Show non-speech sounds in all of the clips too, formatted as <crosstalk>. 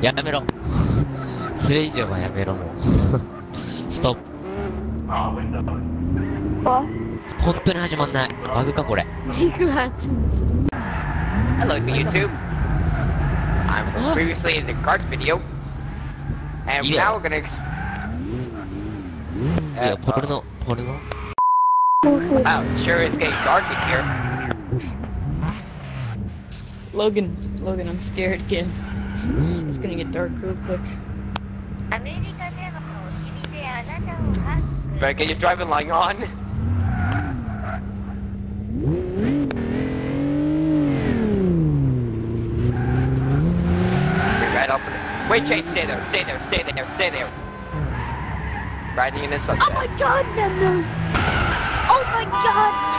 やめろ。それ以上はやめろもう。ストップ。あ本当に始まんない。バグかこれ。League of Legends. Hello to YouTube. I'm previously in the cart video. And now we're gonna... Ex- いや、ポルノ、ポルノ oh, sure is getting dark in here. Logan, Logan, I'm scared again. It's gonna get dark real quick. Right, get your driving light on. Right up. Wait, Chase, stay there, stay there, stay there, stay there. Riding in the oh sunset. Oh my god, Nemus! Oh my god!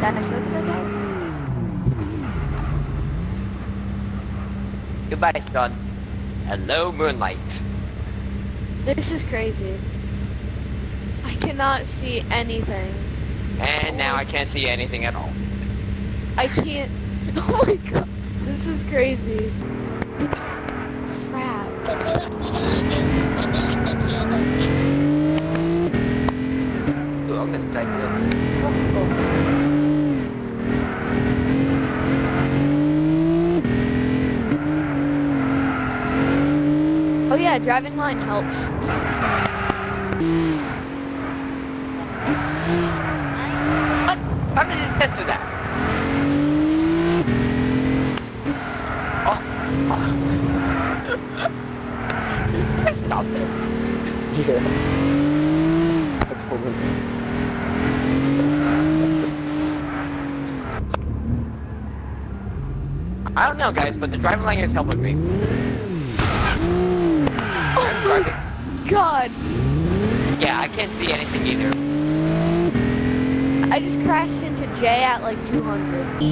Dennis, look at the guy. Goodbye, sun. Hello, moonlight. This is crazy. I cannot see anything. And now I can't see anything at all. I can't. <laughs> Oh my god. This is crazy. Crap. I'm gonna this. Oh yeah, driving line helps. What? How did it censor that? Oh. Stop it. I don't know, guys, but the driving light is helping me. Oh my god. Yeah, I can't see anything either. I just crashed into Jay at like 200.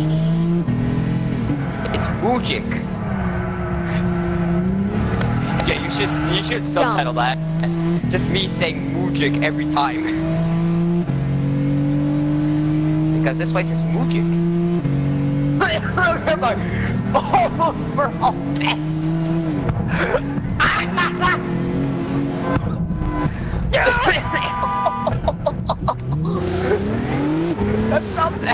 It's Mujik. Yeah, you should you should subtitle that. Just me saying Mujik every time. because this place is Mujik. Remember, almost for all <laughs> <laughs>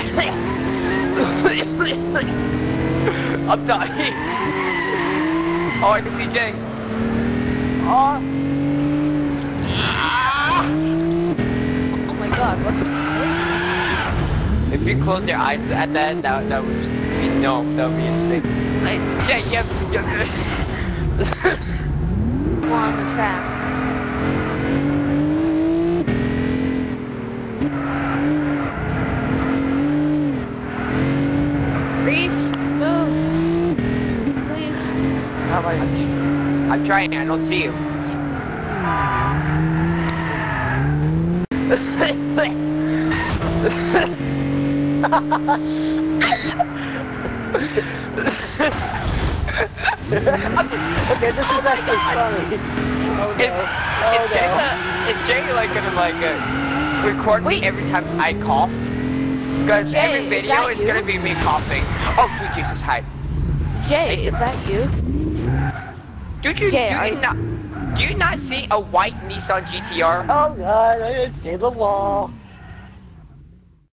I'm dying. Oh, I can see Jay. Oh. Oh my god, what the If you close your eyes at that, that, that would just be no, that would be insane. Hey, Jay, is this? Well, on the track. How about I'm trying, I don't see you. Okay, this is actually funny. Oh Is, no. is, Jay, uh, is Jay like gonna like uh, record Wait. me every time I cough? Because every video is, you? gonna be me coughing. Oh, sweet Jesus, hi. Jay, is that you? Dude, you, do you not, do you not see a white Nissan GTR? Oh god, I didn't see the wall.